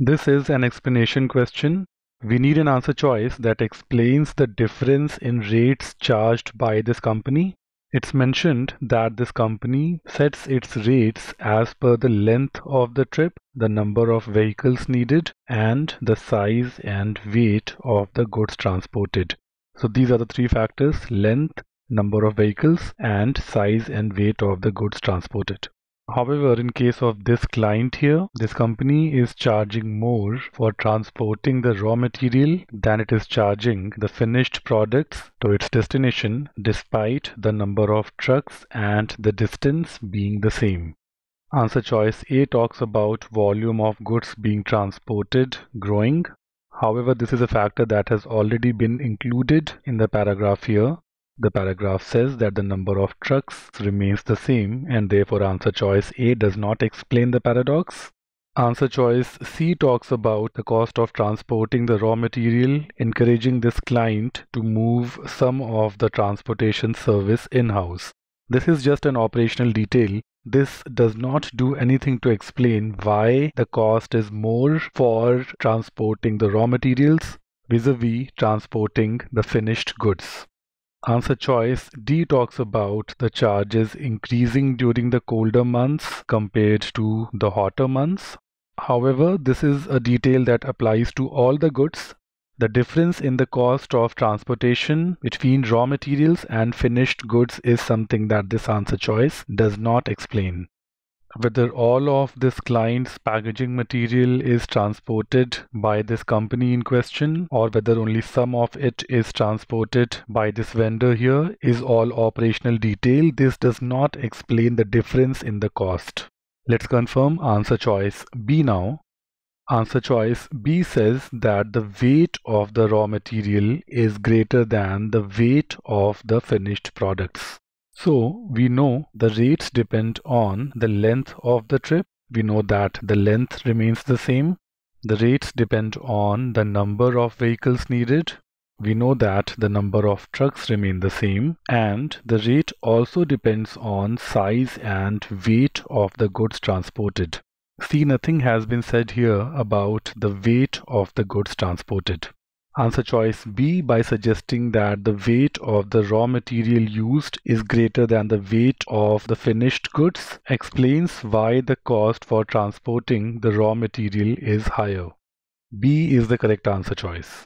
This is an explanation question. We need an answer choice that explains the difference in rates charged by this company. It's mentioned that this company sets its rates as per the length of the trip, the number of vehicles needed, and the size and weight of the goods transported. So these are the three factors length, number of vehicles, and size and weight of the goods transported. However, in case of this client here, this company is charging more for transporting the raw material than it is charging the finished products to its destination despite the number of trucks and the distance being the same. Answer choice A talks about volume of goods being transported growing. However, this is a factor that has already been included in the paragraph here the paragraph says that the number of trucks remains the same and therefore answer choice A does not explain the paradox. Answer choice C talks about the cost of transporting the raw material, encouraging this client to move some of the transportation service in-house. This is just an operational detail. This does not do anything to explain why the cost is more for transporting the raw materials vis-a-vis -vis transporting the finished goods. Answer choice D talks about the charges increasing during the colder months compared to the hotter months. However, this is a detail that applies to all the goods. The difference in the cost of transportation between raw materials and finished goods is something that this answer choice does not explain whether all of this client's packaging material is transported by this company in question or whether only some of it is transported by this vendor here is all operational detail. This does not explain the difference in the cost. Let's confirm answer choice B now. Answer choice B says that the weight of the raw material is greater than the weight of the finished products. So we know the rates depend on the length of the trip. We know that the length remains the same. The rates depend on the number of vehicles needed. We know that the number of trucks remain the same and the rate also depends on size and weight of the goods transported. See, nothing has been said here about the weight of the goods transported. Answer choice B by suggesting that the weight of the raw material used is greater than the weight of the finished goods explains why the cost for transporting the raw material is higher. B is the correct answer choice.